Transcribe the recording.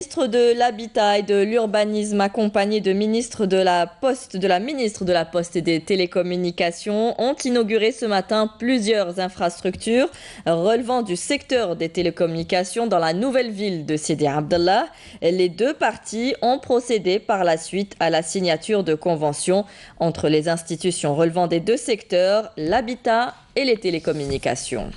ministre de l'Habitat et de l'Urbanisme, accompagné de ministre de la Poste, de la ministre de la Poste et des Télécommunications, ont inauguré ce matin plusieurs infrastructures relevant du secteur des télécommunications dans la nouvelle ville de Sidi Abdallah. Les deux parties ont procédé par la suite à la signature de conventions entre les institutions relevant des deux secteurs, l'habitat et les télécommunications.